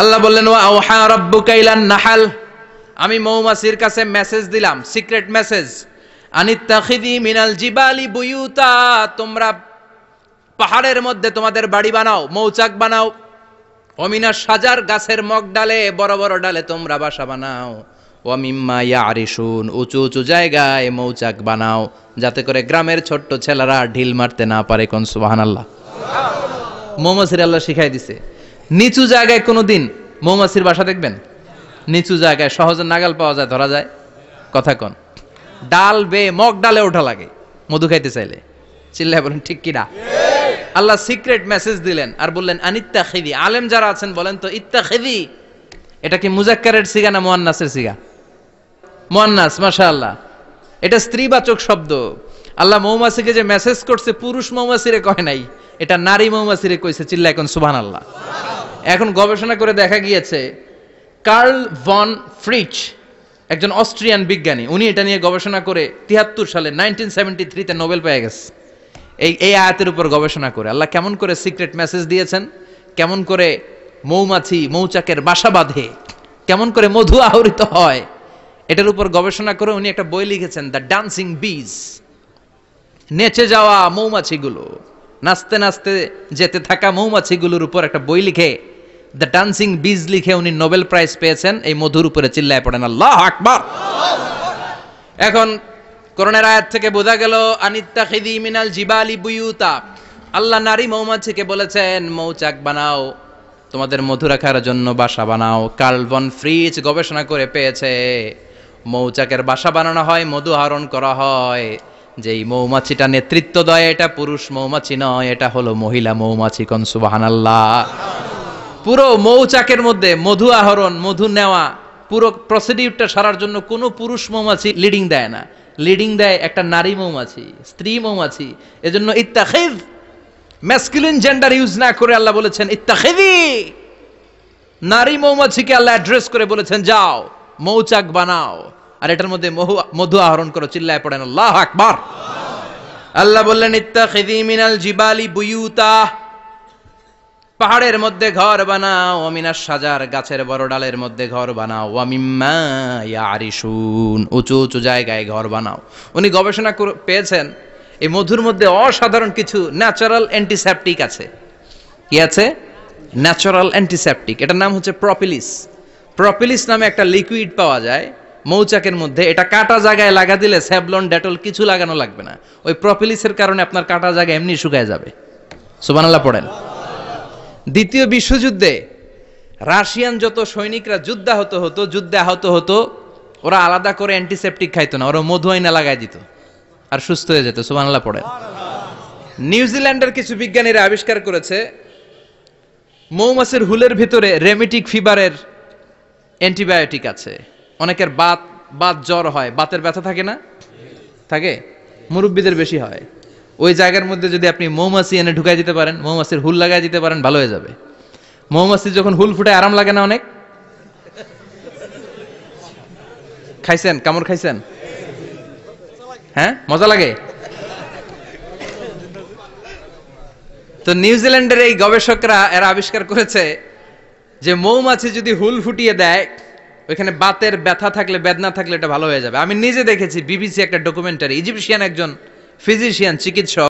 আল্লাহ বললেন, ওয়া আওহা রাব্বুকা ইলান নাহাল। আমি মৌমাছির কাছে মেসেজ দিলাম সিক্রেট মেসেজ আনিত্তাখিদি মিনাল জিবালি বুয়ুতা। তোমরা পাহাড়ের মধ্যে তোমাদের বাড়ি বানাও, মৌচাক বানাও। অমিনা সাজার গাছের মগ ডালে, বড় বড় ডালে তোমরা বাসা বানাও। ওয়ামিম্মা ইয়ারিসুন উঁচু উঁচু জায়গায় মৌচাক বানাও, যাতে করে গ্রামের ছোট্ট ছেলেরা ঢিল মারতে না পারে কোন সুবহানাল্লাহ। মৌমাছির আল্লাহ শিখাই দিছে। নিচু জায়গায় কোনোদিন মৌমাছির বাসা দেখবেন? নিচু জায়গায় সহজে নাগাল পাওয়া যায়, ধরা যায়। কথা কন। ডাল, বে, মগ, ডালে ওঠা লাগে, মধু খাইতে চাইলে। চিল্লায় বলেন, ঠিক কিনা আল্লাহ সিক্রেট মেসেজ দিলেন আর বললেন আনিত্তা খেদি আলেম যারা আছেন, বলেন তো ইত্তা খেদি এটা কি মুজাক্কারের সিগা না মোয়ান্নাসের সিগা? মোয়ান্নাস, মাশাআল্লাহ। এটা স্ত্রীবাচক শব্দ। আল্লাহ মৌমাছিকে যে মেসেজ করছে, পুরুষ মৌমাছিরে কয় নাই, এটা নারী মৌমাছিরে কইছে চিল্লা এখন সুবহান আল্লাহ এখন গবেষণা করে দেখা গিয়েছে, কার্ল ভন ফ্রিচ, একজন অস্ট্রিয়ান বিজ্ঞানী, উনি এটা নিয়ে গবেষণা করে তিয়াত্তর সালে নাইনটিন সেভেন্টি থ্রিতে নোবেল পেয়ে গেছে। এই এই আয়াতের উপর গবেষণা করে। আল্লাহ কেমন করে সিক্রেট মেসেজ দিয়েছেন? কেমন করে মৌমাছি, মৌচাকের বাসা বাঁধে? কেমন করে মধু আহরিত হয়? এটার উপর গবেষণা করে উনি একটা বই লিখেছেন, দ্য ডান্সিং বিজ নেচে যাওয়া মৌমাছিগুলো। নাচতে নাচতে যেতে থাকা মৌমাছিগুলোর উপর একটা বই লিখে দ্য ডান্সিং বিজ লিখে উনি নোবেল প্রাইজ পেয়েছেন। এই মধুর উপরে চিল্লায় পড়েন, আল্লাহ আকবার! এখন করোনার আয়াত থেকে বোঝা গেল আনিত্তা খিদি মিনাল জিবালি বুয়ুতা। আল্লাহ নারী মৌমাছিকে বলেছেন, মৌচাক বানাও, তোমাদের মধু রাখার জন্য বাসা বানাও। কার্লবন ফ্রিজ গবেষণা করে পেয়েছে, মৌচাকের বাসা বানানো হয়, মধু আহরণ করা হয়। যেই মৌমাছিটা নেতৃত্ব দেয়, এটা পুরুষ মৌমাছি নয়, এটা হলো মহিলা মৌমাছি কন, সুবহানাল্লাহ। পুরো মৌচাকের মধ্যে মধু আহরণ মধু নেওয়া পুরো প্রসিডিউরটা সারার জন্য কোনো পুরুষ মৌমাছি লিডিং দেয় না। লিডিং দেয় একটা নারী মৌমাছি স্ত্রী মৌমাছি। এজন্য ইত্তাখিদ ম্যাসকুলিন জেন্ডার ইউজ না করে আল্লাহ বলেছেন ইত্তাখিদি! নারী মৌমাছিকে আল্লাহ অ্যাড্রেস করে বলেছেন যাও মৌচাক বানাও। আর এটার মধ্যে মধু আহরণ করো চিল্লায় পড়েন আল্লাহ আকবার। আল্লাহ বললেন ইত্তাখিদি মিনাল জিবালি বুয়ুতা। পাহাড়ের মধ্যে ঘর বানাও, অমিনার সাজার গাছের বড় ডালের মধ্যে ঘর বানাও ওয়ামিম্মা উঁচু উঁচু জায়গায় ঘর বানাও। উনি গবেষণা পেয়েছেন, এই মধুর মধ্যে অসাধারণ কিছু ন্যাচারাল অ্যান্টিসেপটিক আছে। কি আছে? ন্যাচারাল অ্যান্টিসেপটিক এটার নাম হচ্ছে প্রপিলিস প্রপিলিস নামে একটা লিকুইড পাওয়া যায়, মৌচাকের মধ্যে, এটা কাটা জায়গায় লাগা দিলে স্যাবলন ডেটল কিছু লাগানো লাগবে না। ওই প্রপিলিসের কারণে আপনার কাটা জায়গা এমনি শুকায় যাবে। সুবানাল্লাহ পড়েন। দ্বিতীয় বিশ্বযুদ্ধে রাশিয়ান যত সৈনিকরা যুদ্ধাহত হতো যুদ্ধে আহত হতো, ওরা আলাদা করে অ্যান্টিসেপটিক খাইতো না, ওরা মধু আইনা লাগাই দিত আর সুস্থ হয়ে যেত সুবানাল্লাহ পড়ে নিউজিল্যান্ডের কিছু বিজ্ঞানীরা আবিষ্কার করেছে, মৌমাছির হুলের ভিতরে রেমিটিক ফিভারের অ্যান্টিবায়োটিক আছে। অনেকের বাত বাত জ্বর হয়, বাতের ব্যথা থাকে না? থাকে? মুরব্বীদের বেশি হয়। ওই জায়গার মধ্যে যদি আপনি মৌমাছি এনে ঢুকাই দিতে পারেন, মৌমাছির হুল লাগাই দিতে পারেন, ভালো হয়ে যাবে। মৌমাছি যখন হুল ফুটে আরাম লাগে না অনেক? খাইছেন? কামড় খাইছেন? হ্যাঁ? মজা লাগে? তো নিউজিল্যান্ডের এই গবেষকরা, এরা আবিষ্কার করেছে যে মৌমাছি যদি হুল ফুটিয়ে দেয়, ওইখানে বাতের ব্যথা থাকলে, বেদনা থাকলে এটা ভালো হয়ে যাবে। আমি নিজে দেখেছি, বিবিসি একটা ডকুমেন্টারি, ইজিপশিয়ান একজন ফিজিশিয়ান চিকিৎসক